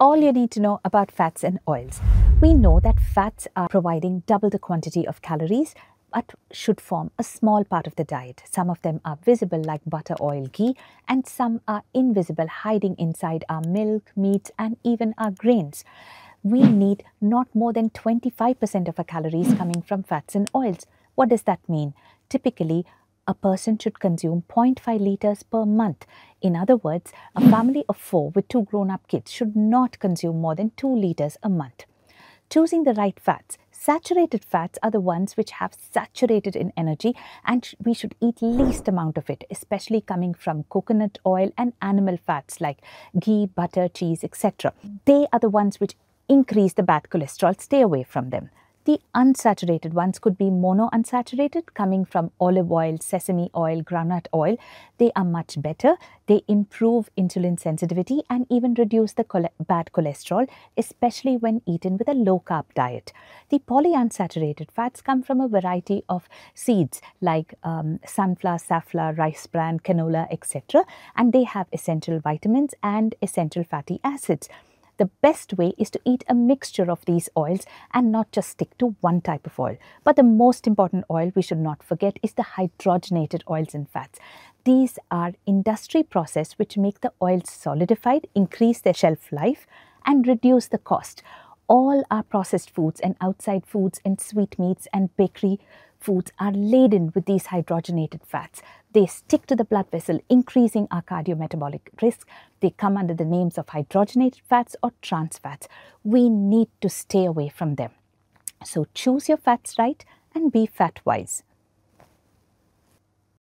all you need to know about fats and oils. We know that fats are providing double the quantity of calories but should form a small part of the diet. Some of them are visible like butter, oil, ghee and some are invisible hiding inside our milk, meat and even our grains. We need not more than 25% of our calories coming from fats and oils. What does that mean? Typically, a person should consume 0.5 liters per month. In other words, a family of four with two grown up kids should not consume more than 2 liters a month. Choosing the right fats. Saturated fats are the ones which have saturated in energy and we should eat least amount of it, especially coming from coconut oil and animal fats like ghee, butter, cheese, etc. They are the ones which increase the bad cholesterol. Stay away from them. The unsaturated ones could be monounsaturated coming from olive oil, sesame oil, groundnut oil. They are much better. They improve insulin sensitivity and even reduce the chole bad cholesterol, especially when eaten with a low carb diet. The polyunsaturated fats come from a variety of seeds like um, sunflower, safflower, rice bran, canola, etc. And they have essential vitamins and essential fatty acids the best way is to eat a mixture of these oils and not just stick to one type of oil. But the most important oil we should not forget is the hydrogenated oils and fats. These are industry process which make the oils solidified, increase their shelf life and reduce the cost. All our processed foods and outside foods and sweetmeats and bakery foods are laden with these hydrogenated fats. They stick to the blood vessel, increasing our cardiometabolic risk. They come under the names of hydrogenated fats or trans fats. We need to stay away from them. So choose your fats right and be fat wise.